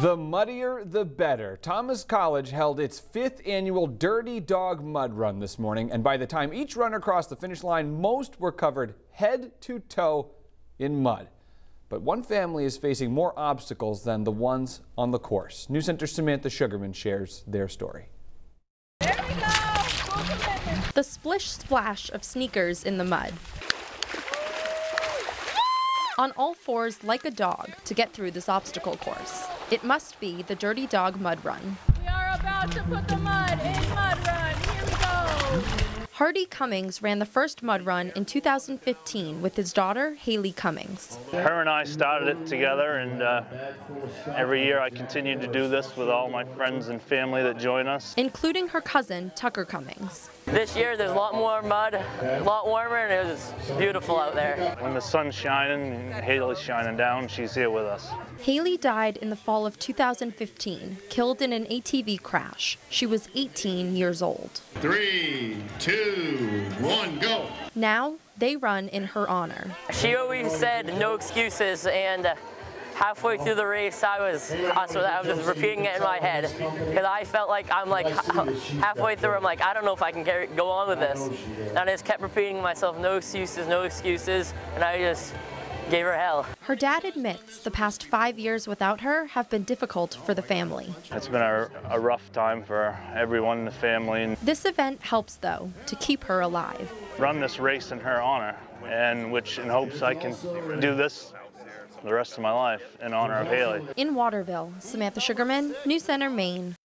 The muddier, the better. Thomas College held its fifth annual Dirty Dog Mud Run this morning, and by the time each runner crossed the finish line, most were covered head to toe in mud. But one family is facing more obstacles than the ones on the course. News Center Samantha Sugarman shares their story. The splish splash of sneakers in the mud. On all fours like a dog to get through this obstacle course. It must be the Dirty Dog Mud Run. We are about to put the mud in Mud Run. Here we go. Hardy Cummings ran the first mud run in 2015 with his daughter, Haley Cummings. Her and I started it together, and uh, every year I continue to do this with all my friends and family that join us. Including her cousin, Tucker Cummings. This year there's a lot more mud, a lot warmer, and it was beautiful out there. When the sun's shining and Haley's shining down, she's here with us. Haley died in the fall of 2015, killed in an ATV crash. She was 18 years old. Three, two, one, go. Now they run in her honor. She always said no excuses, and uh, halfway through the race, I was, I was, I was just repeating it in my head because I felt like I'm like halfway through. I'm like, I don't know if I can carry, go on with this, and I just kept repeating myself, no excuses, no excuses, and I just gave her hell. Her dad admits the past five years without her have been difficult for the family. It's been a, a rough time for everyone in the family. This event helps, though, to keep her alive. Run this race in her honor, and which in hopes I can do this the rest of my life in honor of Haley. In Waterville, Samantha Sugarman, News Center, Maine.